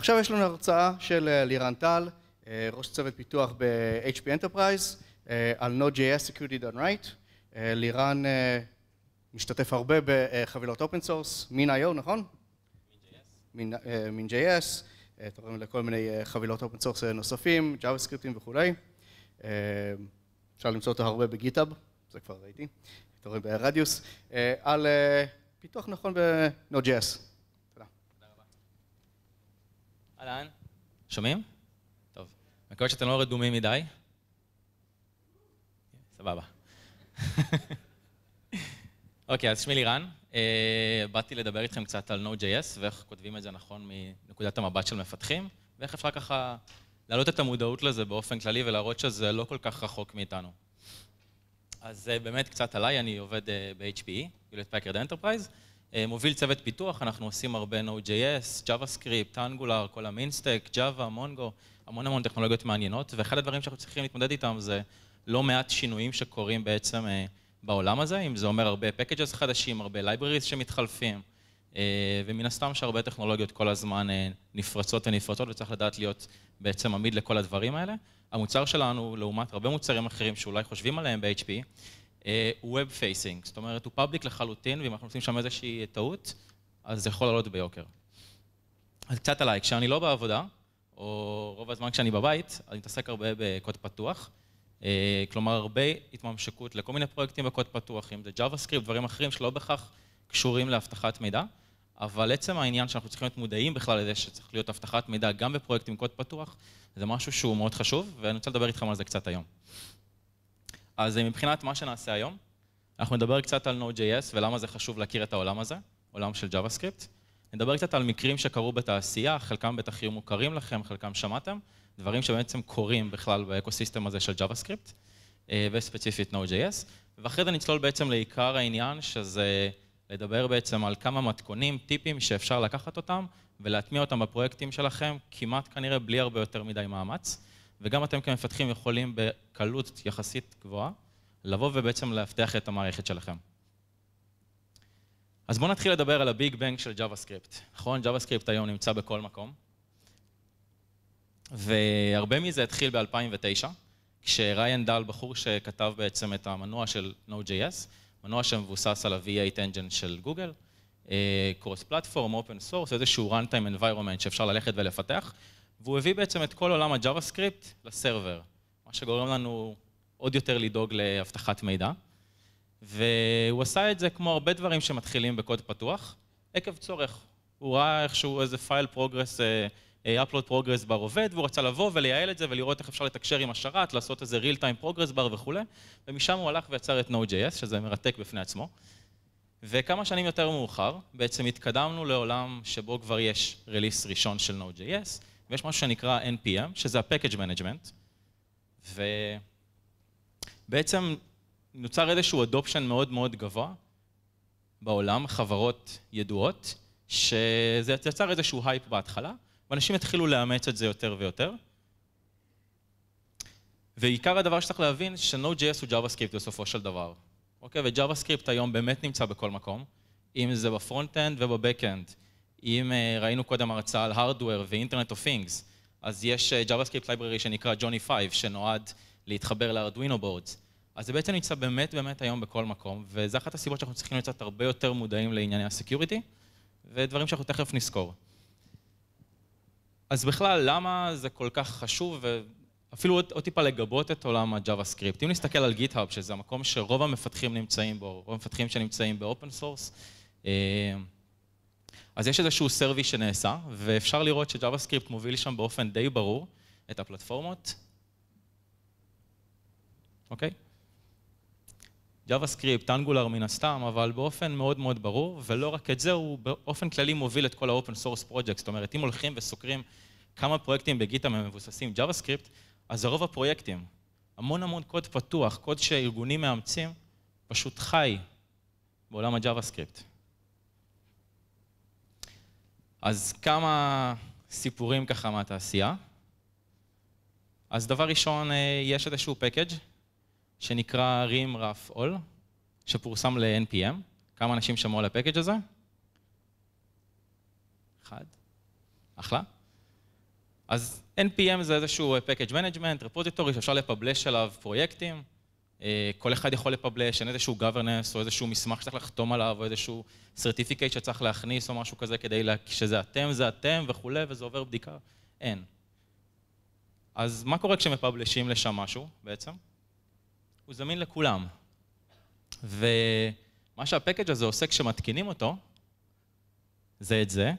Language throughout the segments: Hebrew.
עכשיו יש לנו הרצאה של לירן טל, ראש צוות פיתוח ב-HP Enterprise, על Node.js Security Done Right. לירן משתתף הרבה בחבילות אופן סורס, מין IO, נכון? מין JS, תורם לכל מיני חבילות open source נוספים, JavaScript ים וכולי. אפשר למצוא אותו הרבה ב GitHub, זה כבר ראיתי, תורם ברדיוס, על פיתוח נכון ב-Node.js. אהלן, שומעים? טוב. מקווה שאתם לא רדומים מדי. סבבה. אוקיי, אז שמי לירן, באתי לדבר איתכם קצת על Node.js ואיך כותבים את זה נכון מנקודת המבט של מפתחים, ואיך אפשר ככה להעלות את המודעות לזה באופן כללי ולהראות שזה לא כל כך רחוק מאיתנו. אז באמת קצת עליי, אני עובד ב-HPE, Hewlett Packard Enterprise, מוביל צוות פיתוח, אנחנו עושים הרבה Node.js, JavaScript, Angular, כל ה-Mainstack, Java, Mongo, המון המון טכנולוגיות מעניינות, ואחד הדברים שאנחנו צריכים להתמודד איתם זה לא מעט שינויים שקורים בעצם בעולם הזה, אם זה אומר הרבה packages חדשים, הרבה libraries שמתחלפים, ומן הסתם שהרבה טכנולוגיות כל הזמן נפרצות ונפרצות וצריך לדעת להיות בעצם עמיד לכל הדברים האלה. המוצר שלנו, לעומת הרבה מוצרים אחרים שאולי חושבים עליהם ב-HP, הוא Web Facing, זאת אומרת, הוא פאבליק לחלוטין, ואם אנחנו עושים שם איזושהי טעות, אז זה יכול לעלות ביוקר. אז קצת עליי, כשאני לא בעבודה, או רוב הזמן כשאני בבית, אני מתעסק הרבה בקוד פתוח, כלומר, הרבה התממשקות לכל מיני פרויקטים בקוד פתוח, אם זה JavaScript, דברים אחרים שלא בכך קשורים לאבטחת מידע, אבל עצם העניין שאנחנו צריכים להיות מודעים בכלל לזה שצריך להיות אבטחת מידע גם בפרויקטים קוד פתוח, זה משהו שהוא מאוד חשוב, ואני רוצה לדבר איתכם על זה קצת היום. אז מבחינת מה שנעשה היום, אנחנו נדבר קצת על Node.js ולמה זה חשוב להכיר את העולם הזה, עולם של JavaScript. נדבר קצת על מקרים שקרו בתעשייה, חלקם בטח יהיו מוכרים לכם, חלקם שמעתם, דברים שבעצם קורים בכלל באקוסיסטם הזה של JavaScript, וספציפית Node.js, ואחרי זה נצלול בעצם לעיקר העניין, שזה לדבר בעצם על כמה מתכונים, טיפים שאפשר לקחת אותם ולהטמיע אותם בפרויקטים שלכם, כמעט כנראה בלי הרבה יותר מדי מאמץ, וגם אתם כמפתחים יכולים בקלות יחסית גבוהה, לבוא ובעצם להבטח את המערכת שלכם. אז בואו נתחיל לדבר על הביג בנג של JavaScript. נכון, JavaScript היום נמצא בכל מקום, והרבה מזה התחיל ב-2009, כשריין דל, בחור שכתב בעצם את המנוע של Node.js, מנוע שמבוסס על ה-V8 engine של גוגל, cross platform, open source, איזשהו runtime environment שאפשר ללכת ולפתח, והוא הביא בעצם את כל עולם ה-JavaScript ל server, מה שגורם לנו עוד יותר לדאוג לאבטחת מידע. והוא עשה את זה כמו הרבה דברים שמתחילים בקוד פתוח, עקב צורך. הוא ראה איכשהו איזה file progress, upload progress bar עובד, והוא רצה לבוא ולייעל את זה ולראות איך אפשר לתקשר עם השרת, לעשות איזה real time progress bar וכולי, ומשם הוא הלך ויצר את Node.js, שזה מרתק בפני עצמו. וכמה שנים יותר מאוחר, בעצם התקדמנו לעולם שבו כבר יש release ראשון של Node.js, ויש משהו שנקרא NPM, שזה ה-Package Management, ובעצם נוצר איזשהו adoption מאוד מאוד גבוה בעולם, חברות ידועות, שזה יצר איזשהו הייפ בהתחלה, ואנשים התחילו לאמץ את זה יותר ויותר. ועיקר הדבר שצריך להבין, ש-Node.js הוא JavaScript בסופו של דבר. אוקיי? ו-JavaScript היום באמת נמצא בכל מקום, אם זה ב-front-end וב-back-end. אם ראינו קודם הרצאה על Hardware ו-Internet of Things, אז יש JavaScript Library שנקרא Johnny 5, שנועד להתחבר ל-Arduino boards. אז זה בעצם נמצא באמת באמת היום בכל מקום, וזה אחת הסיבות שאנחנו צריכים להיות הרבה יותר מודעים לענייני ה-Security, ודברים שאנחנו תכף נזכור. אז בכלל, למה זה כל כך חשוב, ואפילו עוד טיפה לגבות את עולם ה-JavaScript. אם נסתכל על GitHub, שזה המקום שרוב המפתחים נמצאים בו, רוב המפתחים שנמצאים ב-open source, אז יש איזשהו סרוויס שנעשה, ואפשר לראות ש-JavaScript מוביל שם באופן די ברור את הפלטפורמות. אוקיי? JavaScript, Angular מן הסתם, אבל באופן מאוד מאוד ברור, ולא רק את זה, הוא באופן כללי מוביל את כל ה-open source project, זאת אומרת, אם הולכים וסוקרים כמה פרויקטים בגיטה מבוססים JavaScript, אז זה רוב הפרויקטים. המון המון קוד פתוח, קוד שארגונים מאמצים, פשוט חי בעולם ה-JavaScript. אז כמה סיפורים ככה מהתעשייה. אז דבר ראשון, יש איזשהו package שנקרא RIM RAF All, שפורסם ל-NPM. כמה אנשים שמעו על הפקאג' הזה? אחד. אחלה. אז NPM זה איזשהו package management, repository שאפשר לפבלש עליו פרויקטים. אה, כל אחד יכול לפבלש, אין איזשהו governance או איזשהו מסמך שצריך לחתום עליו, או איזשהו certificate שצריך להכניס או משהו כזה כדי לה... שזה אתם, זה אתם וכולי, וזה עובר בדיקה. אין. אז מה קורה כשמפבלשים לשם משהו בעצם? הוא זמין לכולם. ומה שהפקאג' הזה עושה כשמתקינים אותו, זה את זה.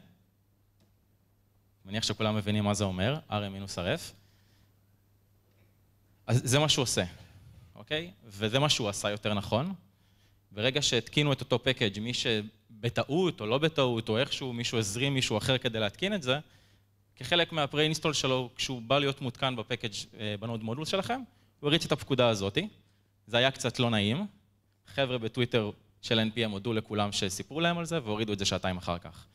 מניח שכולם מבינים מה זה אומר, rm-rf. אז זה מה שהוא עושה. אוקיי? וזה מה שהוא עשה יותר נכון. ברגע שהתקינו את אותו פקאג', מי שבטעות או לא בטעות, או איכשהו מישהו הזרים מישהו אחר כדי להתקין את זה, כחלק מה-pre-install שלו, כשהוא בא להיות מותקן בפקאג' אה, בנוד מודול שלכם, הוא הריץ את הפקודה הזאתי. זה היה קצת לא נעים. חבר'ה בטוויטר של NPM הודו לכולם שסיפרו להם על זה, והורידו את זה שעתיים אחר כך.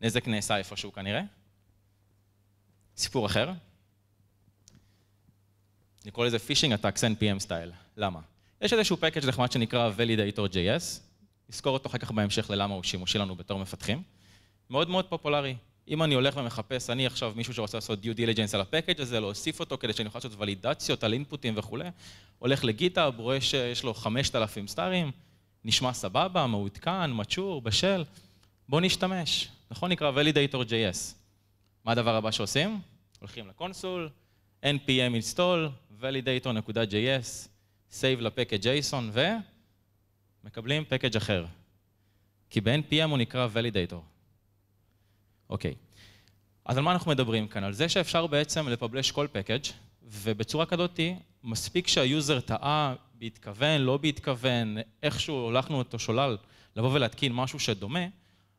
נזק נעשה איפשהו כנראה. סיפור אחר, נקרא לזה phishing attacks NPM style. למה? יש איזשהו package נחמד שנקרא Validator.js, נזכור אותו אחר כך בהמשך ללמה הוא שימושי לנו בתור מפתחים. מאוד מאוד פופולרי. אם אני הולך ומחפש, אני עכשיו מישהו שרוצה לעשות due diligence על ה-package הזה, להוסיף אותו כדי שאני יכול לעשות ולידציות על inputים וכולי, הולך לגיטאב, רואה שיש לו 5,000 סטארים, נשמע סבבה, מעודכן, מצ'ור, בשל, בואו נשתמש. נכון נקרא Validator.js. מה הדבר הבא שעושים? הולכים לקונסול, npm install, validator.js, save לפקאג' JSON ומקבלים פקאג' אחר. כי ב-npm הוא נקרא validator. אוקיי. אז על מה אנחנו מדברים כאן? על זה שאפשר בעצם לפבלש כל פקאג' ובצורה כזאת מספיק שהיוזר טעה בהתכוון, לא בהתכוון, איכשהו הולכנו אותו שולל לבוא ולהתקין משהו שדומה,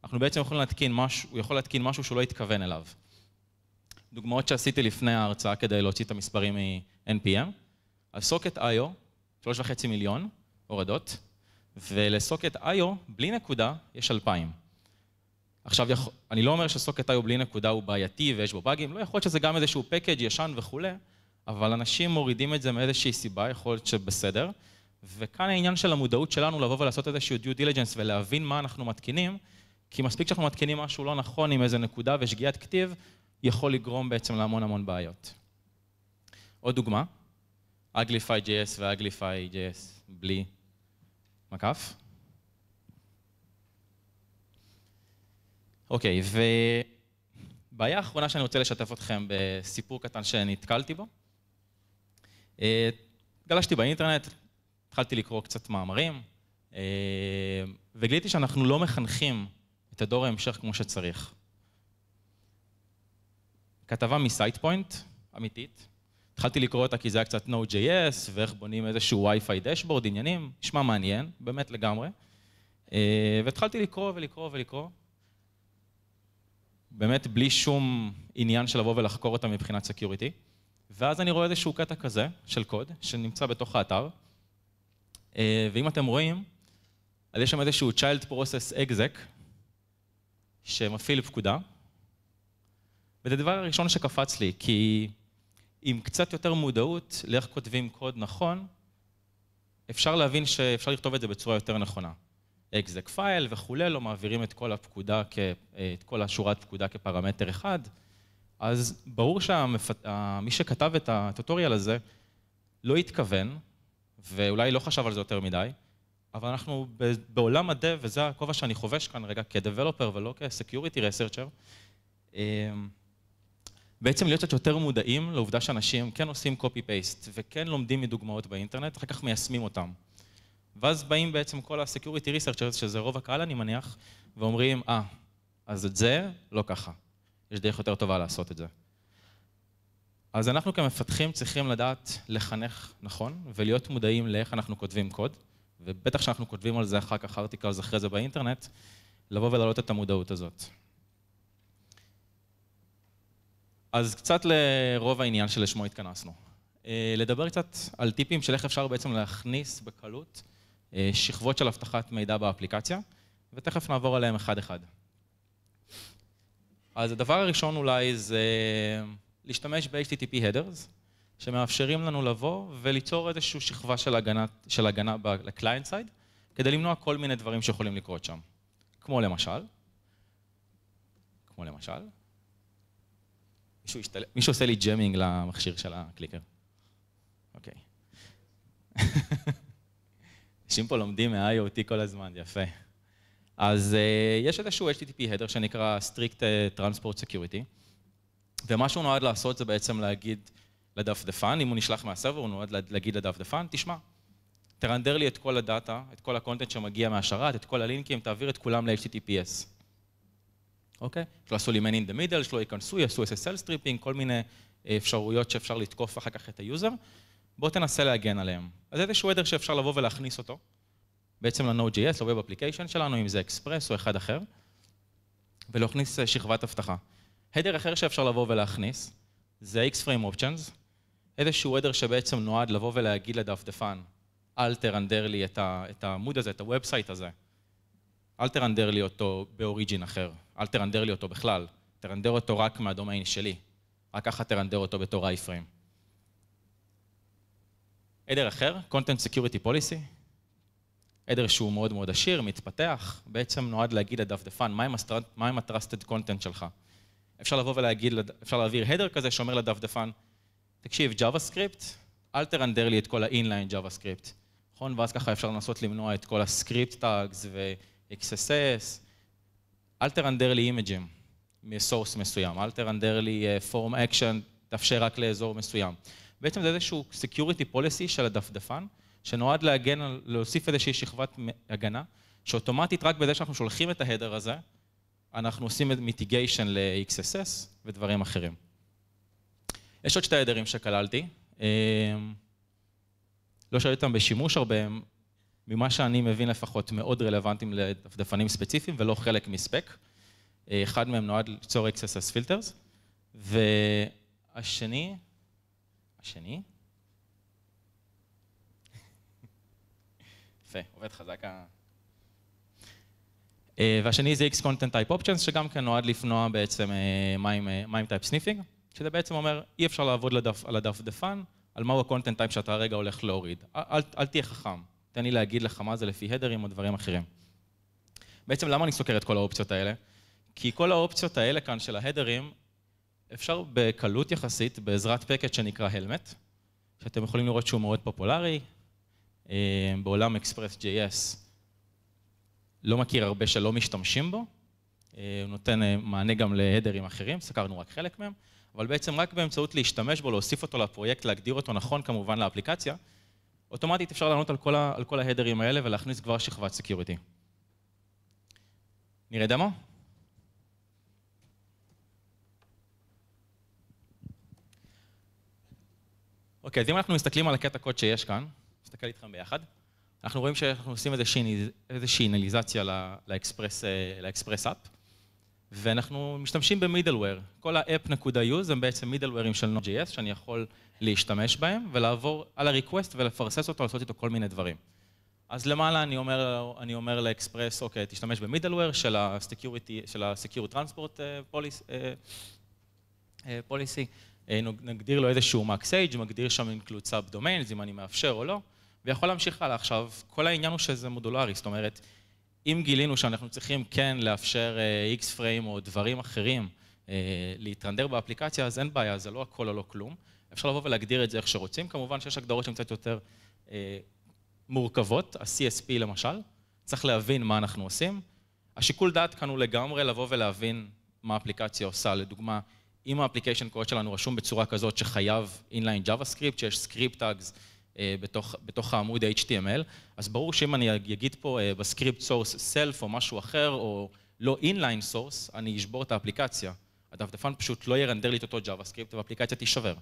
אנחנו בעצם יכולים להתקין משהו, הוא יכול להתקין משהו שהוא לא התכוון אליו. דוגמאות שעשיתי לפני ההרצאה כדי להוציא את המספרים מ-NPM, על סוקט IO, 3.5 מיליון הורדות, ולסוקט IO, בלי נקודה, יש 2,000. עכשיו, אני לא אומר שסוקט IO בלי נקודה הוא בעייתי ויש בו באגים, לא יכול להיות שזה גם איזשהו פקאג' ישן וכולי, אבל אנשים מורידים את זה מאיזושהי סיבה, יכול להיות שבסדר, וכאן העניין של המודעות שלנו לבוא ולעשות איזשהו due diligence ולהבין מה אנחנו מתקינים, כי מספיק שאנחנו מתקינים משהו לא נכון עם איזה נקודה ושגיאת כתיב, יכול לגרום בעצם להמון המון בעיות. עוד דוגמה, Uglify.js ו-Uglify.js בלי מקף. אוקיי, ובעיה האחרונה שאני רוצה לשתף אתכם בסיפור קטן שנתקלתי בו. אה, גלשתי באינטרנט, התחלתי לקרוא קצת מאמרים, אה, וגיליתי שאנחנו לא מחנכים את הדור ההמשך כמו שצריך. כתבה מסייט פוינט, אמיתית. התחלתי לקרוא אותה כי זה היה קצת Node.js, ואיך בונים איזשהו Wi-Fi דשבורד, עניינים, נשמע מעניין, באמת לגמרי. אה, והתחלתי לקרוא ולקרוא ולקרוא. באמת בלי שום עניין של לבוא ולחקור אותה מבחינת security. ואז אני רואה איזשהו קטע כזה של קוד, שנמצא בתוך האתר. אה, ואם אתם רואים, אז יש שם איזשהו Child Process Exec, שמפעיל פקודה, וזה הדבר הראשון שקפץ לי, כי עם קצת יותר מודעות לאיך כותבים קוד נכון, אפשר להבין שאפשר לכתוב את זה בצורה יותר נכונה. exec file וכולי, לא מעבירים את כל הפקודה, את כל השורת פקודה כפרמטר אחד, אז ברור שמי שכתב את הטוטוריאל הזה לא התכוון, ואולי לא חשב על זה יותר מדי, אבל אנחנו בעולם הדב, וזה הכובע שאני חובש כאן רגע כ-Developer ולא כ-Security Researcher, בעצם להיות קצת יותר מודעים לעובדה שאנשים כן עושים copy-paste וכן לומדים מדוגמאות באינטרנט, אחר כך מיישמים אותם. ואז באים בעצם כל ה-security researchers, שזה רוב הקהל אני מניח, ואומרים, אה, ah, אז את זה לא ככה. יש דרך יותר טובה לעשות את זה. אז אנחנו כמפתחים צריכים לדעת לחנך נכון, ולהיות מודעים לאיך אנחנו כותבים קוד, ובטח שאנחנו כותבים על זה אחר כך ארטיקלס אחרי זה באינטרנט, לבוא ולהעלות את המודעות הזאת. אז קצת לרוב העניין שלשמו התכנסנו. אה, לדבר קצת על טיפים של איך אפשר בעצם להכניס בקלות אה, שכבות של אבטחת מידע באפליקציה, ותכף נעבור עליהם אחד-אחד. אז הדבר הראשון אולי זה להשתמש ב-HTTP headers, שמאפשרים לנו לבוא וליצור איזושהי שכבה של הגנה, של הגנה ל-client side, כדי למנוע כל מיני דברים שיכולים לקרות שם. כמו למשל, כמו למשל, מישהו, השתל... מישהו עושה לי jamming למכשיר של ה-clicker. אוקיי. אנשים פה לומדים מה-IoT כל הזמן, יפה. אז uh, יש איזשהו HTTP header שנקרא Strict Transport Security, ומה שהוא נועד לעשות זה בעצם להגיד לדפדפן, אם הוא נשלח מה-server, הוא נועד להגיד לדפדפן, תשמע, תרנדר לי את כל ה-data, את כל ה-content שמגיע מהשרת, את כל הלינקים, תעביר את כולם ל-HTTPS. אוקיי? שלא עשו לי man in the middle, שלא ייכנסו, יעשו SSL stripping, כל מיני אה, אפשרויות שאפשר לתקוף אחר כך את ה-user. בוא תנסה להגן עליהם. אז איזשהו header שאפשר לבוא ולהכניס אותו, בעצם ל-Node.js, ל-Web שלנו, אם זה Express או אחד אחר, ולהכניס אה, שכבת אבטחה. header אחר שאפשר לבוא ולהכניס, זה X-Frame Options, איזשהו header שבעצם נועד לבוא ולהגיד לדפדפן, אל תרנדר לי את העמוד הזה, את ה-website הזה. אל תרנדר לי אותו באוריג'ין אחר, אל תרנדר לי אותו בכלל, תרנדר אותו רק מהדומיין שלי, רק ככה תרנדר אותו בתור i-frame. עדר אחר, Content Security Policy, עדר שהוא מאוד מאוד עשיר, מתפתח, בעצם נועד להגיד לדפדפן, מה עם ה-trusted content שלך. אפשר לבוא ולהגיד, אפשר להעביר הדר כזה שאומר לדפדפן, תקשיב, JavaScript, אל תרנדר לי את כל ה-inline JavaScript. נכון? ואז ככה אפשר לנסות למנוע את כל ה-script tags ו-XSS. אל תרנדר לי imageים מ-source מסוים, אל תרנדר לי form uh, action, תאפשר רק לאזור מסוים. בעצם זה איזשהו security policy של הדפדפן, שנועד להגן, להוסיף איזושהי שכבת הגנה, שאוטומטית רק בזה שאנחנו שולחים את ה-header הזה, אנחנו עושים mitigation ל-XSS ודברים אחרים. יש עוד שתי הדרים שכללתי. אמ, לא שהיו איתם בשימוש הרבה, ממה שאני מבין לפחות, מאוד רלוונטיים לדפדפנים ספציפיים ולא חלק מספק. אחד מהם נועד ליצור XSS פילטרס, והשני, השני, יפה, עובד חזק ה... והשני זה X-Content Type Options, שגם כן נועד לפנוע בעצם מים Type Sniffing, שזה בעצם אומר, אי אפשר לעבוד לדף, על הדף דפן על מהו ה-content type שאתה הרגע הולך להוריד. אל, אל תהיה חכם, תן לי להגיד לך מה זה לפי הדרים או דברים אחרים. בעצם למה אני סוקר את כל האופציות האלה? כי כל האופציות האלה כאן של ההדרים, אפשר בקלות יחסית, בעזרת פקט שנקרא הלמט, שאתם יכולים לראות שהוא מאוד פופולרי, אה, בעולם Express.js לא מכיר הרבה שלא משתמשים בו, אה, הוא נותן אה, מענה גם ל-headerים אחרים, סקרנו רק חלק מהם. אבל בעצם רק באמצעות להשתמש בו, להוסיף אותו לפרויקט, להגדיר אותו נכון כמובן לאפליקציה, אוטומטית אפשר לענות על כל, כל ה-headerים האלה ולהכניס כבר שכבת security. נראה דמו? אוקיי, אז אם אנחנו מסתכלים על הקטע קוד שיש כאן, נסתכל איתכם ביחד, אנחנו רואים שאנחנו עושים איזושהי אנליזציה לאקספרס אפ. ואנחנו משתמשים במידלוור. כל ה-app.use הם בעצם מידלוורים של Node.js שאני יכול להשתמש בהם ולעבור על ה-request ולפרסס אותו, לעשות איתו כל מיני דברים. אז למעלה אני אומר, אני אומר לאקספרס, אוקיי, תשתמש במידלוור של ה-security, של ה-secure transport policy, נגדיר לו איזשהו max age, מגדיר שם include sub domains, אם אני מאפשר או לא, ויכול להמשיך הלאה. עכשיו, כל העניין הוא שזה מודולרי, זאת אומרת, אם גילינו שאנחנו צריכים כן לאפשר X פריים או דברים אחרים אה, להתרנדר באפליקציה, אז אין בעיה, זה לא הכל או לא כלום. אפשר לבוא ולהגדיר את זה איך שרוצים. כמובן שיש הגדרות שהן קצת יותר אה, מורכבות, ה-CSP למשל, צריך להבין מה אנחנו עושים. השיקול דעת כאן הוא לגמרי לבוא ולהבין מה האפליקציה עושה. לדוגמה, אם ה-application code שלנו רשום בצורה כזאת שחייב inline JavaScript, שיש tags, אה, בתוך, בתוך העמוד ה-HTML, אז ברור שאם אני אגיד פה אה, ב-script source self או משהו אחר, או לא inline source, אני אשבור את האפליקציה. הדפדפן פשוט לא ירנדר לי את אותו JavaScript והאפליקציה תישבר.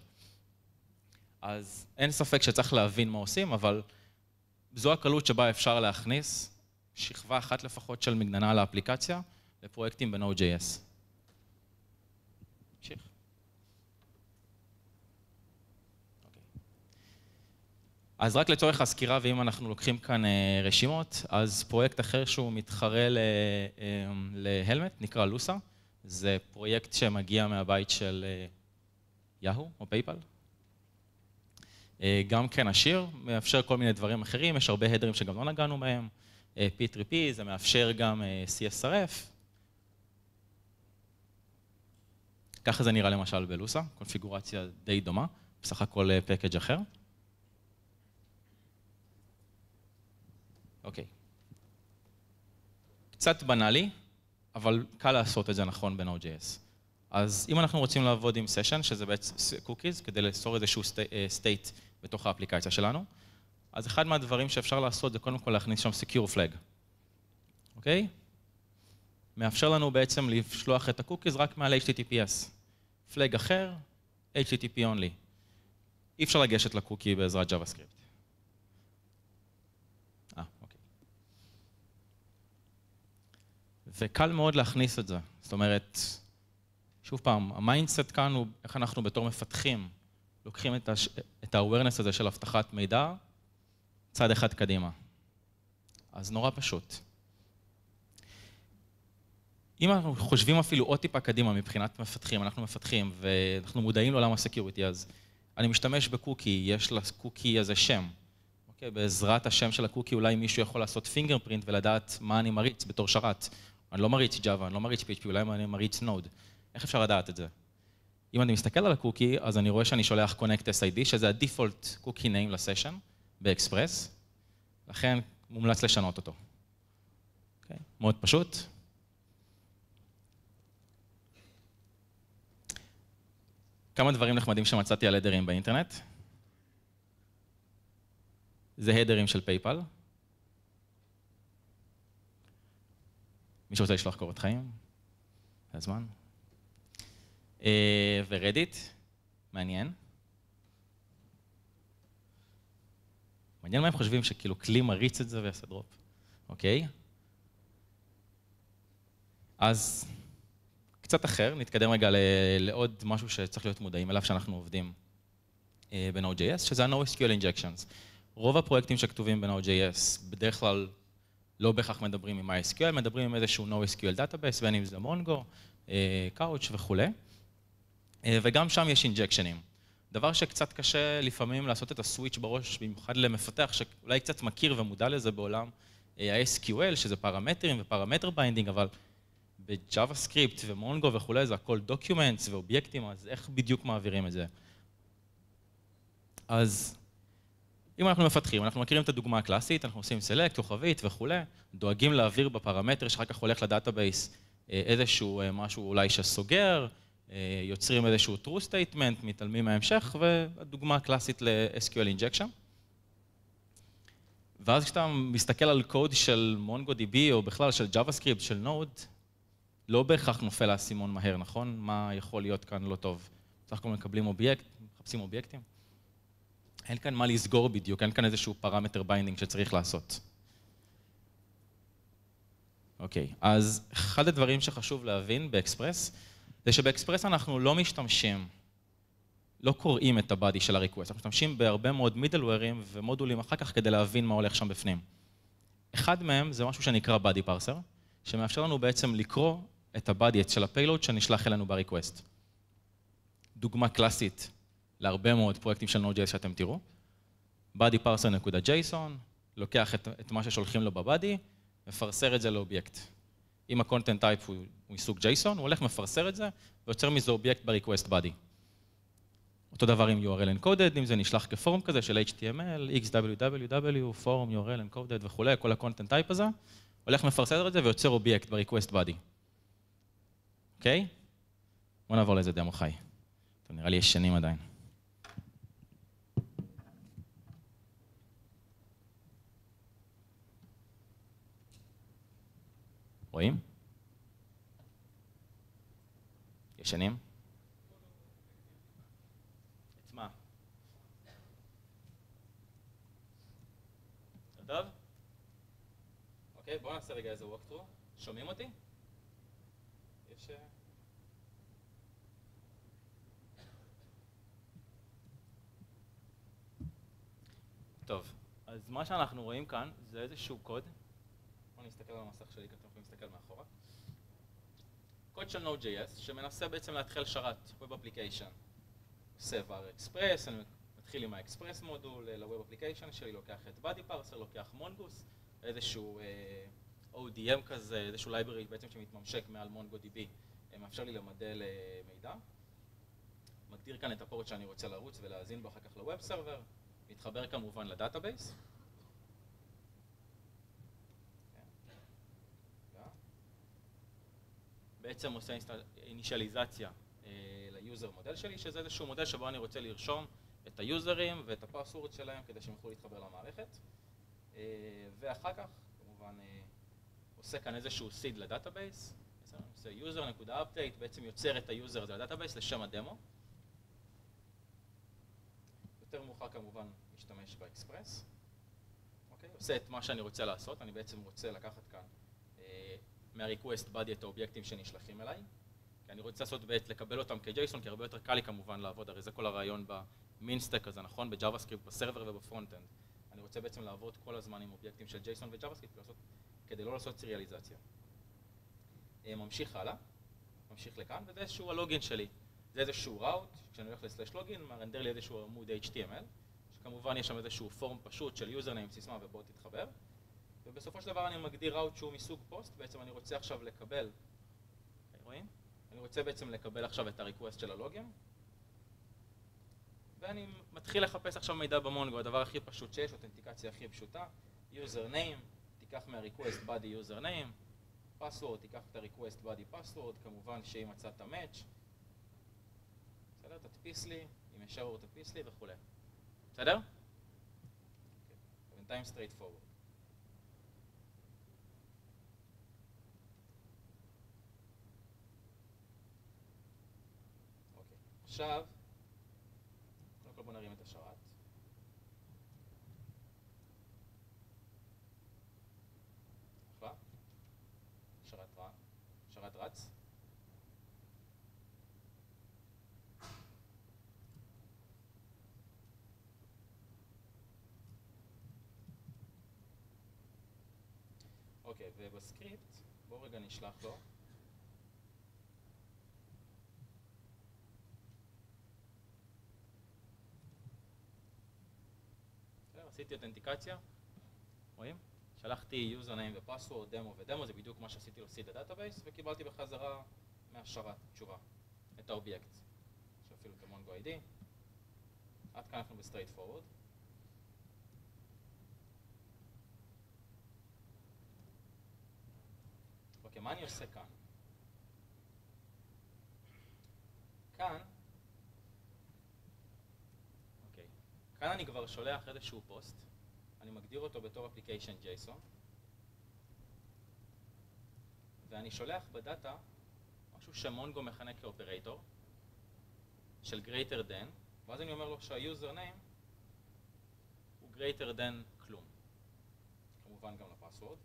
אז אין ספק שצריך להבין מה עושים, אבל זו הקלות שבה אפשר להכניס שכבה אחת לפחות של מגננה לאפליקציה לפרויקטים ב-Node.js. אז רק לצורך הסקירה, ואם אנחנו לוקחים כאן אה, רשימות, אז פרויקט אחר שהוא מתחרה אה, ל-Helmet, נקרא לוסה. זה פרויקט שמגיע מהבית של אה, Yahoo או PayPal. גם כן עשיר, מאפשר כל מיני דברים אחרים, יש הרבה הדרים שגם לא נגענו בהם. P3P, זה מאפשר גם CSRF. ככה זה נראה למשל בלוסה, קונפיגורציה די דומה, בסך הכל פקאג' אחר. אוקיי. קצת בנאלי, אבל קל לעשות את זה נכון ב-Node.js. אז אם אנחנו רוצים לעבוד עם סשן, שזה בעצם cookies, כדי לאסור איזשהו state בתוך האפליקציה שלנו, אז אחד מהדברים שאפשר לעשות זה קודם כל להכניס שם secure flag, אוקיי? מאפשר לנו בעצם לשלוח את הקוקיז רק מעל HTTPS. פלג אחר, HTTP only. אי אפשר לגשת לקוקי בעזרת JavaScript. אה, אוקיי. וקל מאוד להכניס את זה. זאת אומרת, שוב פעם, ה-mindset כאן הוא איך אנחנו בתור מפתחים לוקחים את, הש... את ה-awareness הזה של אבטחת מידע צעד אחד קדימה. אז נורא פשוט. אם אנחנו חושבים אפילו עוד טיפה קדימה מבחינת מפתחים, אנחנו מפתחים ואנחנו מודעים לעולם ה-security, אז אני משתמש בקוקי, יש לקוקי איזה שם. אוקיי, בעזרת השם של הקוקי אולי מישהו יכול לעשות fingerprint ולדעת מה אני מריץ בתור שרת. אני לא מריץ Java, אני לא מריץ PHP, אולי אני מריץ Node. איך אפשר לדעת את זה? אם אני מסתכל על הקוקי, אז אני רואה שאני שולח Connect SID, שזה ה-default cookie name ל-session ב-Express, לכן מומלץ לשנות אותו. Okay. אוקיי? מאוד פשוט. כמה דברים נחמדים שמצאתי על headerים באינטרנט. זה headerים של PayPal. מישהו רוצה לשלוח קורות חיים? זה הזמן. אה, ורדיט, מעניין. מעניין מה הם חושבים שכאילו כלי מריץ את זה ויעשה דרופ, אוקיי? אז קצת אחר, נתקדם רגע לעוד משהו שצריך להיות מודעים אליו שאנחנו עובדים אה, ב-Node.js, שזה ה-NoSQL Injections. רוב הפרויקטים שכתובים ב-Node.js בדרך כלל לא בהכרח מדברים עם MySQL, מדברים עם איזשהו NoSQL Database, בין אם זה Mongo, Couch וכולי, אה, וגם שם יש injectionים. דבר שקצת קשה לפעמים לעשות את ה-switch בראש, במיוחד למפתח שאולי קצת מכיר ומודע לזה בעולם אה, ה-SQL, שזה פרמטרים ו-parameter binding, אבל ב-JavaScript ו-Mongo וכולי, זה הכל documents ואובייקטים, אז איך בדיוק מעבירים את זה? אז אם אנחנו מפתחים, אנחנו מכירים את הדוגמה הקלאסית, אנחנו עושים סלקט, כוכבית וכולי, דואגים להעביר בפרמטר שאחר כך הולך ל-database אה, איזשהו אה, משהו אולי שסוגר, אה, יוצרים איזשהו true statement, מתעלמים מההמשך, והדוגמה הקלאסית ל-SQL injection. ואז כשאתה מסתכל על קוד של MongoDB או בכלל של JavaScript, של Node, לא בהכרח נופל האסימון מהר, נכון? מה יכול להיות כאן לא טוב? בסך הכל מקבלים אובייקט, מחפשים אובייקטים. אין כאן מה לסגור בדיוק, אין כאן איזשהו parameter binding שצריך לעשות. אוקיי, אז אחד הדברים שחשוב להבין ב-Express, זה שב-Express אנחנו לא משתמשים, לא קוראים את ה-body של ה-request, אנחנו משתמשים בהרבה מאוד מידלוורים ומודולים אחר כך כדי להבין מה הולך שם בפנים. אחד מהם זה משהו שנקרא body parser, שמאפשר לנו בעצם לקרוא את ה-body של ה-payload שנשלח אלינו ב-request. דוגמה קלאסית להרבה מאוד פרויקטים של Node.js שאתם תראו. body parser.json, לוקח את, את מה ששולחים לו ב-body, מפרסר את זה לאובייקט. אם ה-content type הוא, הוא מסוג JSON, הוא הולך, מפרסר את זה, ויוצר מזה אובייקט ב-request body. אותו דבר עם URL encoded, אם זה נשלח כ-form כזה של HTML, XWWW, form, URL encoded וכולי, כל ה-content type הזה, הולך, מפרסר את זה ויוצר אובייקט ב-request body. אוקיי? בואו נעבור לאיזה דמו חי. טוב, נראה לי ישנים עדיין. רואים? ישנים? את מה? טוב? אוקיי, בואו נעשה רגע איזה walkthrough. שומעים אותי? יש... אה, טוב, אז מה שאנחנו רואים כאן זה איזשהו קוד. בואו נסתכל על המסך שלי, כי אתם יכולים להסתכל מאחורה. קוד של Node.js שמנסה בעצם להתחיל שרת Web Application. עושה var express, אני מתחיל עם ה- express module ל-Web Application שלי, לוקח את body parser, לוקח mongoose, איזשהו uh, ODM כזה, איזשהו library בעצם שמתממשק מעל MongoDB מאפשר לי למדל מידע. מגדיר כאן את הפורט שאני רוצה לרוץ ולהאזין בו אחר כך ל-web server, מתחבר כמובן ל-database. בעצם עושה initializ-ציה ליוזר מודל שלי, שזה איזשהו מודל שבו אני רוצה לרשום את היוזרים ואת ה-password שלהם כדי שהם יוכלו להתחבר למערכת. אה, ואחר כך, כמובן, אה, עושה כאן איזשהו seed ל-database, עושה user.update, בעצם יוצר את היוזר הזה ל-database לשם הדמו. יותר מאוחר כמובן משתמש ב-Express. אוקיי? עושה את מה שאני רוצה לעשות, אני בעצם רוצה לקחת כאן אה, מה-request body את האובייקטים שנשלחים אליי, כי אני רוצה לעשות בעצם לקבל אותם כ-JSON, כי הרבה יותר קל לי כמובן לעבוד, הרי זה כל הרעיון ב-MEAN stack הזה, נכון? ב-JavaScript, ב-server וב-frontend. אני רוצה בעצם לעבוד כל הזמן עם אובייקטים של JSON ו-JavaScript כדי לא לעשות סריאליזציה. אה, ממשיך הלאה, ממשיך לכאן, וזה איזשהו ה-login שלי. זה איזשהו route, כשאני הולך ל-slash login, מרנדר לי איזשהו עמוד HTML, שכמובן יש שם איזשהו form פשוט של username, סיסמה ובוא תתחבר. ובסופו של דבר אני מגדיר ראוט שהוא מסוג פוסט, בעצם אני רוצה עכשיו לקבל, רואים? אני רוצה בעצם לקבל עכשיו את ה-request של הלוגין, ואני מתחיל לחפש עכשיו מידע במונגו, הדבר הכי פשוט שיש, אותנטיקציה הכי פשוטה, user name, תיקח מה-request body user name, password, תיקח את ה-request body password, כמובן שאם מצאת match, בסדר? תדפיס לי, אם יש error תדפיס לי וכולי. בסדר? בינתיים straight forward. אוקיי, עכשיו, קודם כל בואו נרים את השרת. אחלה. שרת שרת רץ. אוקיי, ובסקריפט, בואו רגע נשלח לו. עשיתי אותנטיקציה, רואים? שלחתי username ו-password, דמו ודמו, זה בדיוק מה שעשיתי לו seed ל-database, וקיבלתי בחזרה מהשרת תשובה, את האובייקט. יש אפילו את ה-Mongo ID. עד כאן אנחנו ב-straight forward. אוקיי, מה אני עושה כאן? כאן, אוקיי, כאן אני כבר שולח איזשהו פוסט, אני מגדיר אותו בתור application JSON, ואני שולח ב-data משהו ש-Mongo מכנה כ-operator, של greater than, ואז אני אומר לו שה-user name הוא greater than כלום. כמובן גם לפסוורד.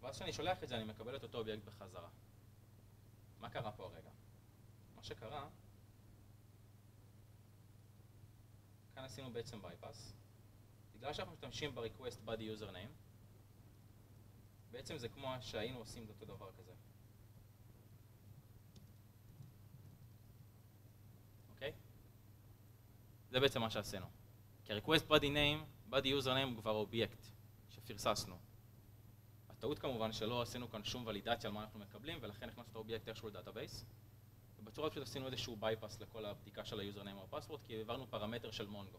ואז כשאני שולח את זה אני מקבל את אותו אובייקט בחזרה. מה קרה פה הרגע? מה שקרה, כאן עשינו בעצם bypass, בגלל שאנחנו משתמשים ב-request body username, בעצם זה כמו שהיינו עושים אותו דבר כזה. אוקיי? זה בעצם מה שעשינו. כי ה-request body name, body username הוא כבר אובייקט שפרססנו. הטעות כמובן שלא עשינו כאן שום ולידציה על מה אנחנו מקבלים, ולכן הכנסנו את האובייקט איכשהו ל-database. ובצורה פשוט עשינו איזשהו bypass לכל הבדיקה של ה-username או ה-password, כי העברנו פרמטר של Mongo.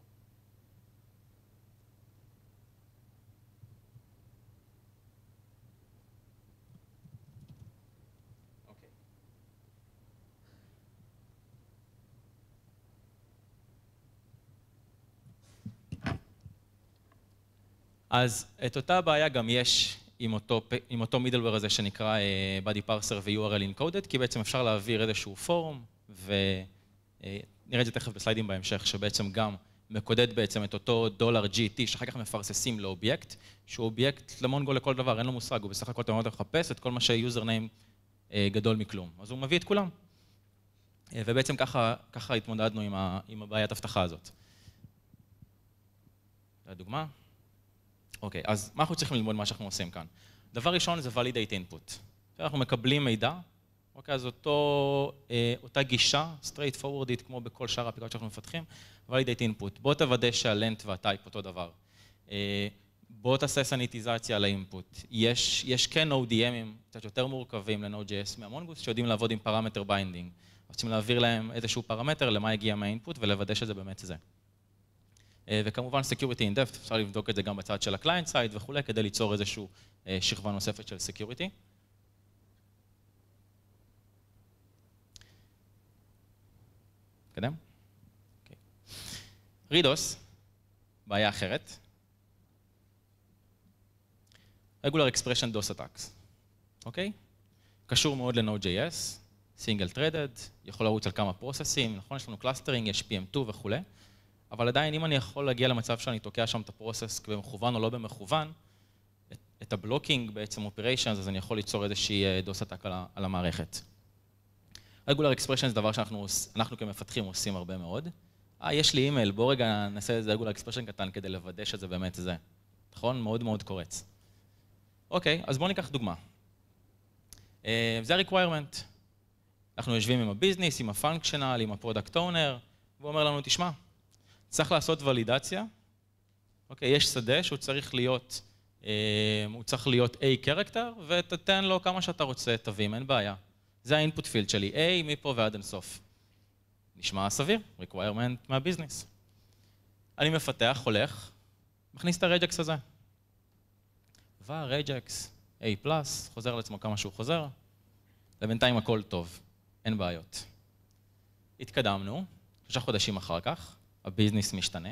אוקיי. אז את אותה בעיה גם יש עם אותו, עם אותו middleware הזה שנקרא uh, body parser ו-URL encoded, כי בעצם אפשר להעביר איזשהו form, ונראה uh, את זה תכף בסליידים בהמשך, שבעצם גם מקודד בעצם את אותו dollar GT, שאחר כך מפרססים לאובייקט, שהוא אובייקט ל-Mongo לכל דבר, אין לו מושג, הוא בסך הכל אומר לחפש את כל מה ש-username uh, גדול מכלום. אז הוא מביא את כולם. Uh, ובעצם ככה, ככה התמודדנו עם, ה, עם הבעיית אבטחה הזאת. לדוגמה. אוקיי, אז מה אנחנו צריכים ללמוד מה שאנחנו עושים כאן? דבר ראשון זה validate input. אנחנו מקבלים מידע, אוקיי, אז אותו, אה, אותה גישה, straight forward-ית, כמו בכל שאר האפליקציות שאנחנו מפתחים, validate input. בוא תוודא שה-length וה-type אותו דבר. אה, בוא תעשה סניטיזציה על ה-input. יש, יש כן ODM-ים קצת יותר מורכבים ל-Node.js מה-mongoose, שיודעים לעבוד עם parameter binding. רוצים להעביר להם איזשהו פרמטר למה הגיע מהאינפוט ולוודא שזה באמת זה. אה, וכמובן Security in Depth, אפשר לבדוק את זה גם בצד של ה-Client Side וכולי, כדי ליצור איזושהי אה, שכבה נוספת של Security. נתקדם? רידוס, בעיה אחרת. Regular Expression DOS Attacks, אוקיי? קשור מאוד ל-Node.js, Single Threaded, יכול לרוץ על כמה process-ים, נכון? יש לנו clustering, יש PM2 וכולי, אבל עדיין אם אני יכול להגיע למצב שאני תוקע שם את ה-process במכוון או לא במכוון, את, את ה-blocking בעצם operations, אז אני יכול ליצור איזושהי DOS Attack על, על המערכת. Regular Expression זה דבר שאנחנו כמפתחים עושים הרבה מאוד. אה, יש לי אימייל, בוא רגע נעשה איזה Regular Expression קטן כדי לוודא שזה באמת זה. נכון? מאוד מאוד קורץ. אוקיי, אז בואו ניקח דוגמה. אה, זה ה-requirement. אנחנו יושבים עם הביזנס, עם ה-functional, עם ה-product owner, והוא אומר לנו, תשמע, צריך לעשות ולידציה. אוקיי, יש שדה שהוא צריך להיות, אה, הוא צריך להיות A character, ותתן לו כמה שאתה רוצה תווים, אין בעיה. זה האינפוט פילד שלי, A מפה ועד אינסוף. נשמע סביר, requirement מהביזנס. אני מפתח, הולך, מכניס את הרג'קס הזה. והרג'קס, A פלאס, חוזר לעצמו כמה שהוא חוזר, ובינתיים הכל טוב, אין בעיות. התקדמנו, שלושה חודשים אחר כך, הביזנס משתנה.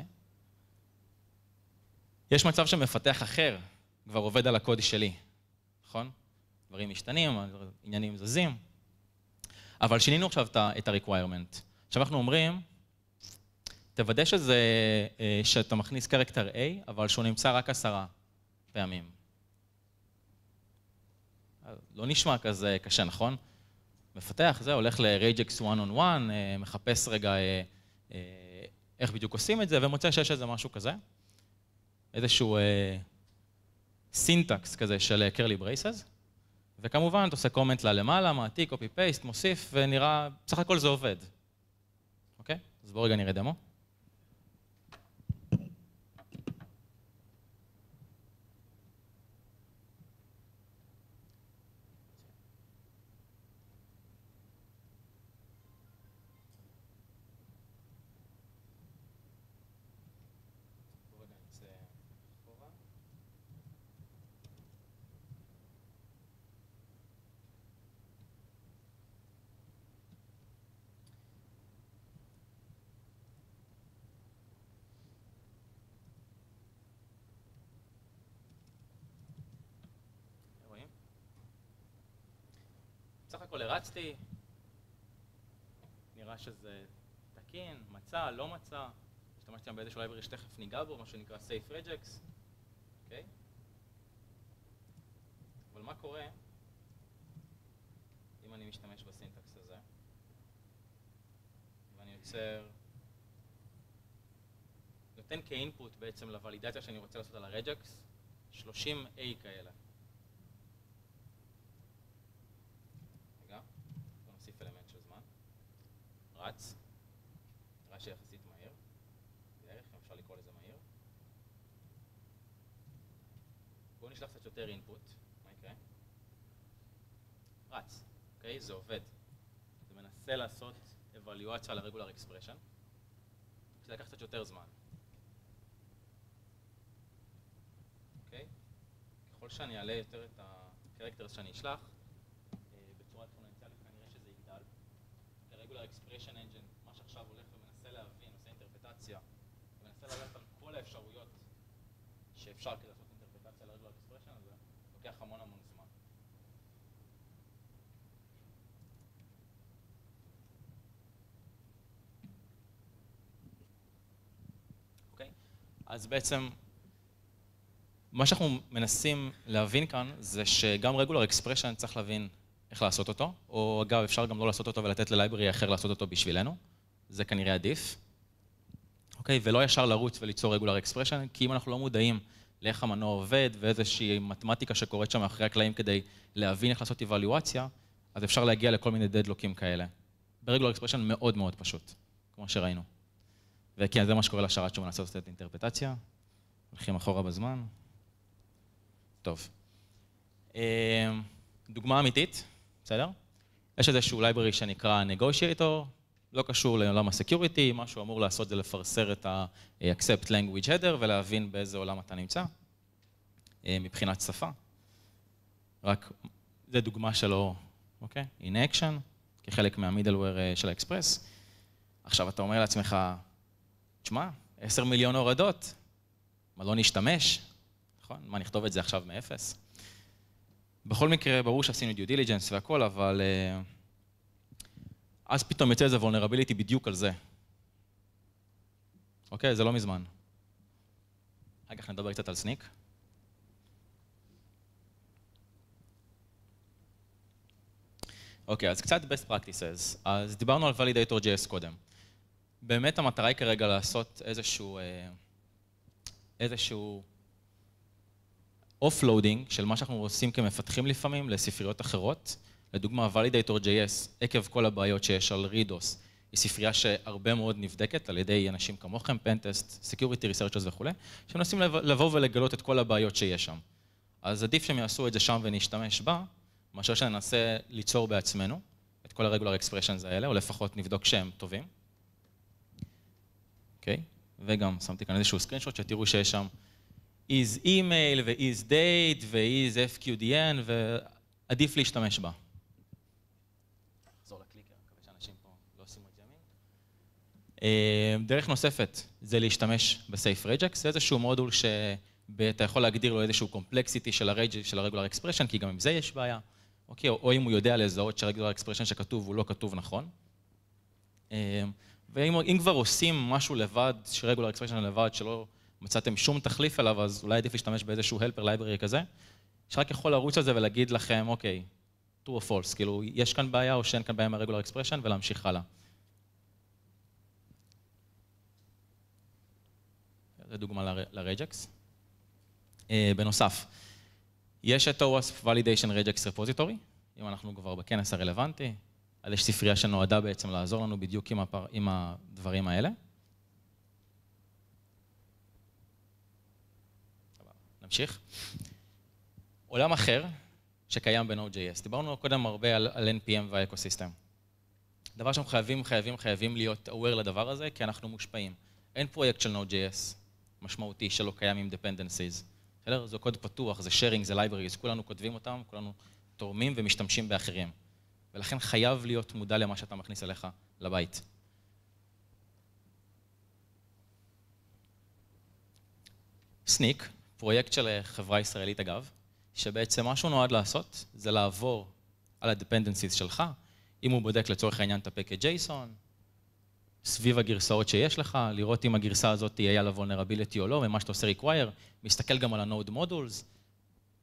יש מצב שמפתח אחר כבר עובד על הקוד שלי, נכון? דברים משתנים, עניינים זזים. אבל שינינו עכשיו את ה-requirement. עכשיו אנחנו אומרים, תוודא שזה, אה, שאתה מכניס character A, אבל שהוא נמצא רק עשרה פעמים. לא נשמע כזה קשה, נכון? מפתח, זה, הולך ל-Regex 101, אה, מחפש רגע אה, איך בדיוק עושים את זה, ומוצא שיש איזה משהו כזה. איזשהו syntax כזה של curly braces. וכמובן, אתה עושה comment ללמעלה, מעתיק, copy paste, מוסיף, ונראה, בסך הכל זה עובד. אוקיי? אז בואו רגע נראה דמו. בסך הכל הרצתי, נראה שזה תקין, מצא, לא מצא, השתמשתי שם באיזשהו library שתכף ניגע בו, מה שנקרא Safe Regex, אוקיי? אבל מה קורה אם אני משתמש ב syntax הזה, ואני יוצר, נותן כ input בעצם לוולידציה שאני רוצה לעשות על ה regex, 30A כאלה. רץ, נראה שיחסית מהיר, בערך, אם אפשר לקרוא לזה מהיר. בואו נשלח קצת יותר אינפוט, מה יקרה? רץ, אוקיי? זה עובד. זה מנסה לעשות אבליואציה לרגולר אקספרשן, זה לקח קצת יותר זמן. אוקיי? ככל שאני אעלה יותר את הקרקטרס שאני אשלח, Regular Expression Engine, מה שעכשיו הולך ומנסה להבין, עושה אינטרפטציה, ומנסה ללכת על כל האפשרויות שאפשר כדי לעשות אינטרפטציה ל-Regular Expression הזה, לוקח המון המון זמן. אוקיי? אז בעצם מה שאנחנו מנסים להבין כאן זה שגם Regular Expression צריך להבין איך לעשות אותו, או אגב, אפשר גם לא לעשות אותו ולתת ללייברי אחר לעשות אותו בשבילנו, זה כנראה עדיף. אוקיי, ולא ישר לרוץ וליצור רגולר אקספרשן, כי אם אנחנו לא מודעים לאיך המנוע עובד ואיזושהי מתמטיקה שקורית שם מאחורי הקלעים כדי להבין איך לעשות איוולואציה, אז אפשר להגיע לכל מיני דדלוקים כאלה. ב regular expression מאוד מאוד פשוט, כמו שראינו. וכן, זה מה שקורה לשרת שהוא מנסה לעשות את האינטרפרטציה. הולכים אחורה בזמן. טוב. דוגמה אמיתית, בסדר? יש איזשהו library שנקרא Negotiator, לא קשור לעולם ה security, מה שהוא אמור לעשות זה לפרסר את ה-accept language header ולהבין באיזה עולם אתה נמצא, מבחינת שפה. רק, זה דוגמה שלו, אוקיי? in action, כחלק מה-middleware של האקספרס. עכשיו אתה אומר לעצמך, תשמע, עשר מיליון הורדות, מה לא נשתמש? נכון? מה, נכתוב את זה עכשיו מאפס? בכל מקרה, ברור שעשינו due diligence והכל, אבל uh, אז פתאום יוצא איזה vulnerability בדיוק על זה. אוקיי? זה לא מזמן. אחר כך נדבר קצת על Snyk. אוקיי, אז קצת best practices. אז דיברנו על validator.js קודם. באמת המטרה היא כרגע לעשות איזשהו, אה, איזשהו offloading של מה שאנחנו עושים כמפתחים לפעמים לספריות אחרות. לדוגמה, validator.js, עקב כל הבעיות שיש על ReDoS, היא ספרייה שהרבה מאוד נבדקת על ידי אנשים כמוכם, pentest, Security Researchers וכולי, שמנסים לבוא ולגלות את כל הבעיות שיש שם. אז עדיף שהם יעשו את זה שם ונשתמש בה, מאשר שננסה ליצור בעצמנו את כל ה-regular expressions האלה, או לפחות נבדוק שהם טובים. אוקיי? Okay? וגם שמתי כאן איזשהו screenshot שתראו שיש שם is email ו-is date ו-is fqdn ועדיף להשתמש בה. אה, דרך נוספת זה להשתמש ב safe regex, זה איזשהו מודול שאתה יכול להגדיר לו איזשהו complexity של ה regular expression, כי גם עם זה יש בעיה. אוקיי, או אם הוא יודע לזהות שה regular expression שכתוב הוא לא כתוב נכון. אה, ואם כבר עושים משהו לבד, ש regular expression לבד, שלא מצאתם שום תחליף אליו, אז אולי עדיף להשתמש באיזשהו helper library כזה, שרק יכול לרוץ על זה ולהגיד לכם, אוקיי, true or false, כאילו, יש כאן בעיה או שאין כאן בעיה עם ה regular expression, ולהמשיך הלאה. זו דוגמה לרג'קס. אה, בנוסף, יש את OWASP Validation Regex Repository, אם אנחנו כבר בכנס הרלוונטי, אז יש ספרייה שנועדה בעצם לעזור לנו בדיוק עם, הפר... עם הדברים האלה. נמשיך. עולם אחר שקיים ב-Node.js. דיברנו קודם הרבה על, על NPM והאקוסיסטם. דבר שאנחנו חייבים, חייבים, חייבים להיות aware לדבר הזה, כי אנחנו מושפעים. אין פרויקט של Node.js משמעותי שלא קיים עם dependencies. בסדר? זה קוד פתוח, זה sharing, זה libraries, כולנו כותבים אותם, כולנו תורמים ומשתמשים באחרים. ולכן חייב להיות מודע למה שאתה מכניס אליך לבית. סניק, פרויקט של חברה ישראלית אגב, שבעצם מה שהוא נועד לעשות זה לעבור על ה-dependencies שלך, אם הוא בודק לצורך העניין את ה-package JSON, סביב הגרסאות שיש לך, לראות אם הגרסה הזאת תהיה לה vulnerability או לא, ומה שאתה עושה require, מסתכל גם על ה-node modules,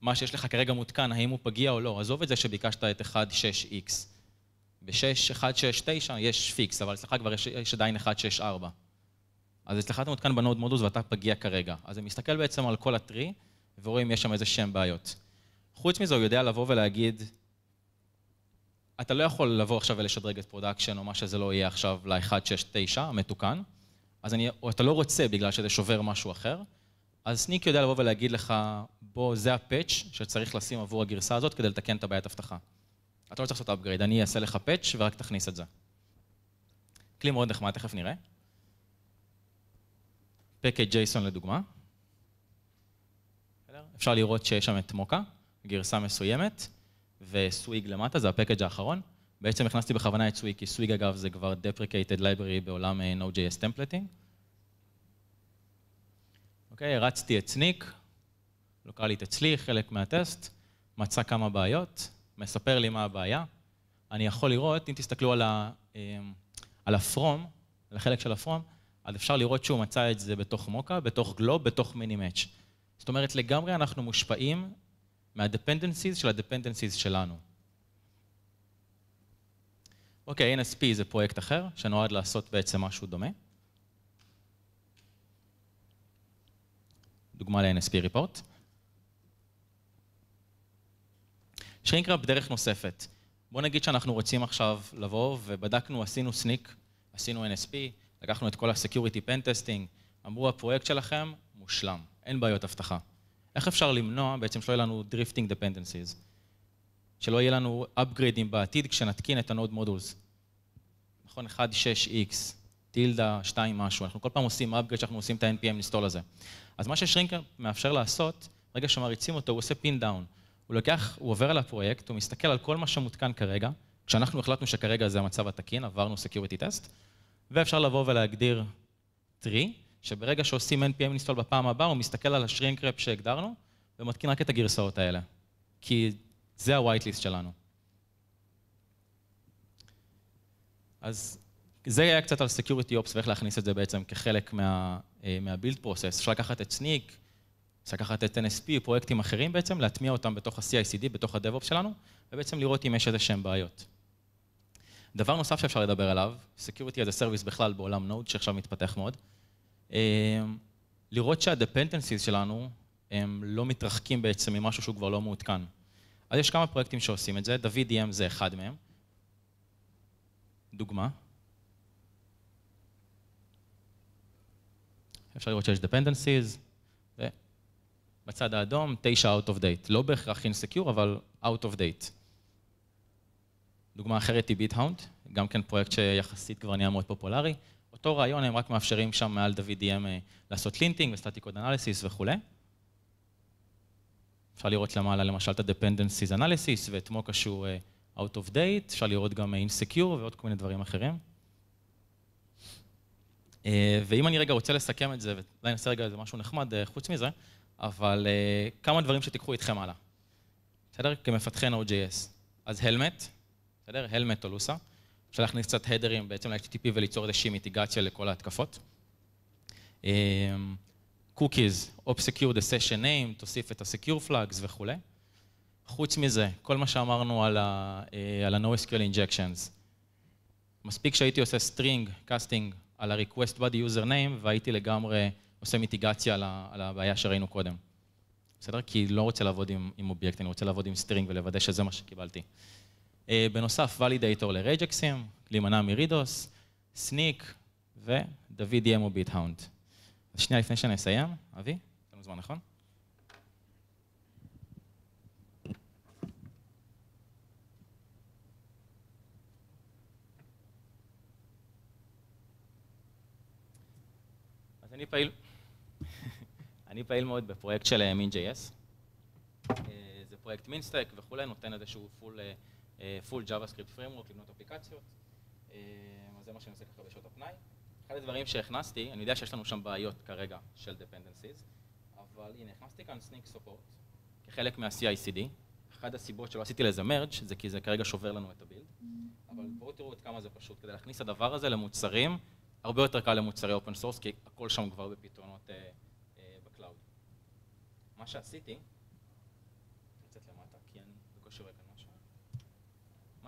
מה שיש לך כרגע מותקן, האם הוא פגיע או לא, עזוב את זה שביקשת את 1.6x. ב-6.169 יש fix, אבל אצלך כבר יש, יש עדיין 1.6.4. אז אצלך אתה מותקן ב node modules ואתה פגיע כרגע. אז זה מסתכל בעצם על כל ה tree, ורואים אם יש שם איזה שם בעיות. חוץ מזה, הוא יודע לבוא ולהגיד, אתה לא יכול לבוא עכשיו ולשדרג את production או מה שזה לא יהיה עכשיו ל-169 המתוקן, אז אני, או אתה לא רוצה בגלל שזה שובר משהו אחר, אז Snyk יודע לבוא ולהגיד לך, בוא, זה ה patch שצריך לשים עבור הגרסה הזאת כדי לתקן את הבעיית אבטחה. אתה לא צריך לעשות upgrade, אני אעשה לך patch ורק תכניס את זה. כלי מאוד נחמד, תכף נראה. package JSON לדוגמה. אפשר לראות שיש שם את מוקה, גרסה מסוימת, וסוויג למטה, זה הפקאג' האחרון. בעצם הכנסתי בכוונה את סוויג, כי סוויג אגב זה כבר deprecated library בעולם אה, Node.js טמפלטים. אוקיי, הרצתי את סניק, לוקאלית אצלי, חלק מהטסט, מצא כמה בעיות, מספר לי מה הבעיה. אני יכול לראות, אם תסתכלו על, ה, אה, על החלק של הפרום, אז אפשר לראות שהוא מצא את זה בתוך מוקה, בתוך גלוב, בתוך מיני-מאץ'. זאת אומרת, לגמרי אנחנו מושפעים מה-dependencies של ה-dependencies שלנו. אוקיי, okay, NSP זה פרויקט אחר, שנועד לעשות בעצם משהו דומה. דוגמה ל-NSP report. שרינקראפ בדרך נוספת. בואו נגיד שאנחנו רוצים עכשיו לבוא ובדקנו, עשינו סניק, עשינו NSP, לקחנו את כל ה-Security Pen Testing, אמרו הפרויקט שלכם מושלם, אין בעיות אבטחה. איך אפשר למנוע בעצם שלא יהיה לנו drifting dependencies? שלא יהיה לנו upgrade ים בעתיד כשנתקין את ה-Node Modules. נכון, 1.6x, טילדה, 2 משהו, אנחנו כל פעם עושים upgrade שאנחנו עושים את ה-npm install הזה. אז מה ש shrinkwrap מאפשר לעשות, ברגע שמריצים אותו, הוא עושה pin down. הוא לוקח, הוא עובר על הפרויקט, הוא מסתכל על כל מה שמותקן כרגע, כשאנחנו החלטנו שכרגע זה המצב התקין, עברנו Security Test, ואפשר לבוא ולהגדיר tree, שברגע שעושים npm install בפעם הבאה, הוא מסתכל על השרינק רפ שהגדרנו, ומתקין רק את הגרסאות האלה. כי זה ה-white list שלנו. אז זה היה קצת על Security Ops ואיך להכניס את זה בעצם כחלק מה, מה-build process. אפשר לקחת את Sneak, אפשר לקחת את NSP, פרויקטים אחרים בעצם, להטמיע אותם בתוך ה-CICD, בתוך ה-DevOps שלנו, ובעצם לראות אם יש איזה שהם בעיות. דבר נוסף שאפשר לדבר עליו, Security as a Service בכלל בעולם Node, שעכשיו מתפתח מאוד, לראות שה-dependencies שלנו הם לא מתרחקים בעצם ממשהו שהוא כבר לא מעודכן. אז יש כמה פרויקטים שעושים את זה, WDM זה אחד מהם. דוגמה. אפשר לראות שיש dependencies, ובצד האדום, 9 out of date. לא בהכרח insecure, אבל out of date. דוגמה אחרת היא bitHound, גם כן פרויקט שיחסית כבר נהיה מאוד פופולרי. אותו רעיון, הם רק מאפשרים שם מעל WDM אה, לעשות linting ו static code analysis וכולי. אפשר לראות למעלה למשל את ה-dependencies analysis ואת מוקה שהוא אה, out of date, אפשר לראות גם אה, insecure ועוד כל מיני דברים אחרים. ואם אני רגע רוצה לסכם את זה, ואולי נעשה רגע איזה משהו נחמד חוץ מזה, אבל כמה דברים שתיקחו איתכם הלאה. בסדר? כמפתחי Node.js. אז הלמט, בסדר? הלמט או לוסה. אפשר להכניס קצת הדרים בעצם ל-HTTP וליצור איזושהי מיטיגציה לכל ההתקפות. cookies, op secure the session name, תוסיף את ה-secure flags וכולי. חוץ מזה, כל מה שאמרנו על ה-NoSQL injections, מספיק שהייתי עושה string casting על ה-request body username והייתי לגמרי עושה מיטיגציה על הבעיה שראינו קודם. בסדר? כי לא רוצה לעבוד עם, עם אובייקט, אני רוצה לעבוד עם string ולוודא שזה מה שקיבלתי. אה, בנוסף, validator ל regex ים, להימנע מ ReDoS, Snyk ו-WDM או bitHound. אז שנייה לפני שאני אסיים, אבי, יש לנו נכון? אז אני פעיל, אני פעיל מאוד בפרויקט של מין.js. אה, זה פרויקט MEAN stack וכולי, נותן איזשהו full full JavaScript Framework, לבנות אפליקציות. אה, אז זה מה שאני עושה ככה בשעות הפנאי. אחד הדברים שהכנסתי, אני יודע שיש לנו שם בעיות כרגע של dependencies, אבל הנה, הכנסתי כאן Snyk Support כחלק מה-CICD. אחת הסיבות שלא עשיתי לזה merge זה כי זה כרגע שובר לנו את ה build. אבל בואו תראו עד כמה זה פשוט. כדי להכניס את הדבר הזה למוצרים, הרבה יותר קל למוצרי open source, כי הכל שם כבר בפתרונות אה, אה, ב cloud. מה שעשיתי,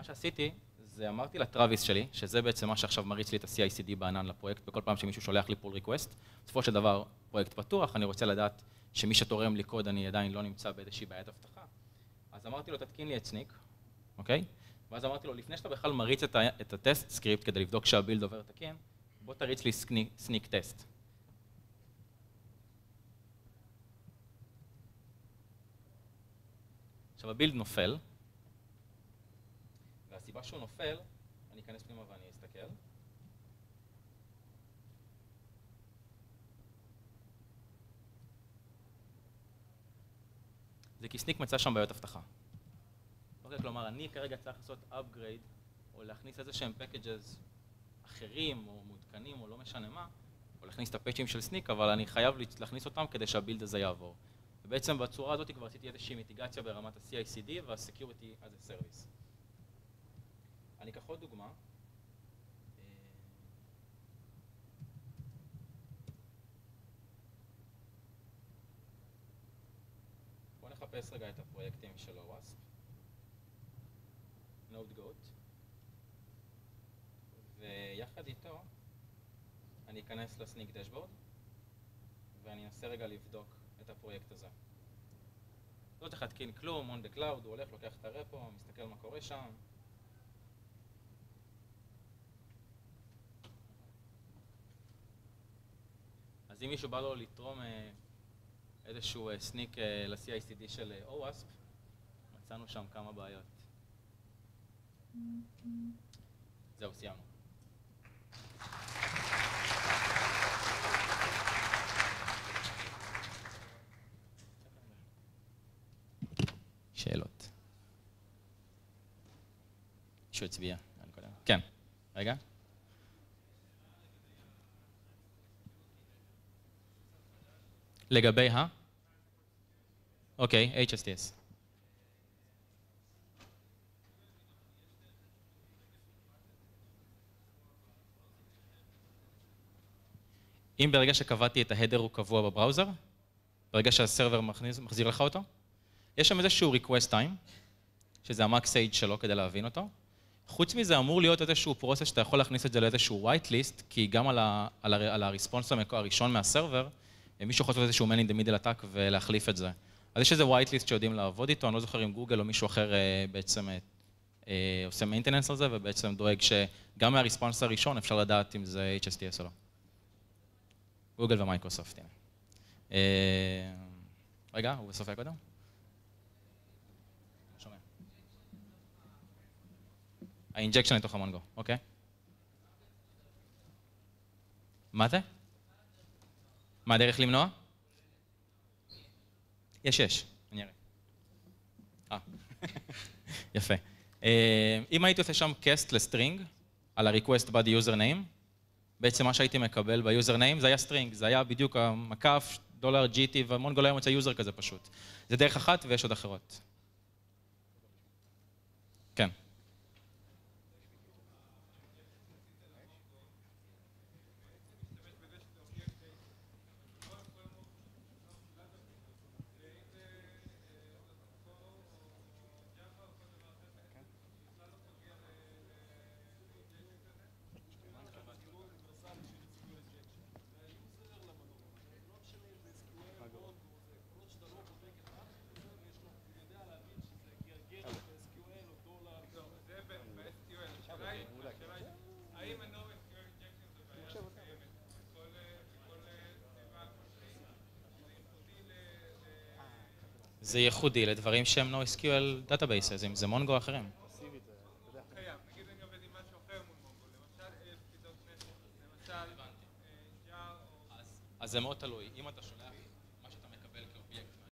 מה שעשיתי, זה אמרתי ל Travis שלי, שזה בעצם מה שעכשיו מריץ לי את ה-CICD בענן לפרויקט, בכל פעם שמישהו שולח לי pull request, בסופו של דבר פרויקט פתוח, אני רוצה לדעת שמי שתורם לי קוד אני עדיין לא נמצא באיזושהי בעיית אבטחה. אז אמרתי לו, תתקין לי את Snyk, אוקיי? ואז אמרתי לו, לפני שאתה בכלל מריץ את, את ה test script כדי לבדוק שה build עובר תקין, בוא תריץ לי Snyk test. עכשיו ה build נופל, והסיבה שהוא נופל, אני אכנס פנימה ואני אסתכל. זה כי סניק מצא שם בעיות אבטחה. כלומר, אני כרגע צריך לעשות upgrade, או להכניס איזה שהם packages אחרים, או מעודכנים, או לא משנה מה, או להכניס את הפאצ'ים של סניק, אבל אני חייב להכניס אותם כדי שהבילד הזה יעבור. ובעצם בצורה הזאת כבר עשיתי איזושהי מיטיגציה ברמת ה-CICD וה-Security as a Service. אני אקח עוד דוגמה. בואו נחפש רגע את הפרויקטים של הוואספ. נוד גוט. ויחד איתו אני אכנס לסניק דשבורד ואני אנסה רגע לבדוק את הפרויקט הזה. לא צריך להתקין כלום, on the cloud, הוא הולך, לוקח את הרפו, מסתכל מה קורה שם, אז אם מישהו בא לו לתרום איזשהו סניק ל-CICD של OWASP, מצאנו שם כמה בעיות. זהו, סיימנו. שאלות. מישהו הצביע. כן, רגע. לגבי ה? אוקיי, HSTS. אם ברגע שקבעתי את ההדר הוא קבוע בבראוזר, ברגע שהסרבר מחזיר לך אותו, יש שם איזשהו request time, שזה age שלו כדי להבין אותו. חוץ מזה אמור להיות איזשהו process שאתה יכול להכניס את זה לאיזשהו white list, כי גם על, על, על ה response הראשון מה server, מישהו יכול לעשות איזשהו man in the middle ולהחליף את זה. אז יש איזה white list שיודעים לעבוד איתו, אני לא זוכר אם גוגל או מישהו אחר אה, בעצם אה, עושה maintenance על זה, ובעצם דואג שגם מה response הראשון אפשר לדעת אם זה HSTS או לא. גוגל ומייקרוסופט, הנה. אה, רגע, הוא בסוף היה קודם? ה injection לתוך ה Mongo, אוקיי. מה זה? מה הדרך למנוע? יש, יש, אני אראה. אה, יפה. אם הייתי עושה שם cast ל string, על ה-request body username, בעצם מה שהייתי מקבל ב username זה היה string, זה היה בדיוק המקף, דולר GT, והמונגו לא היה מוצא user כזה פשוט. זה דרך אחת ויש עוד אחרות. כן. זה ייחודי לדברים שהם NoSQL Databases, אם זה מונגו אחרים. אז זה מאוד תלוי. אם אתה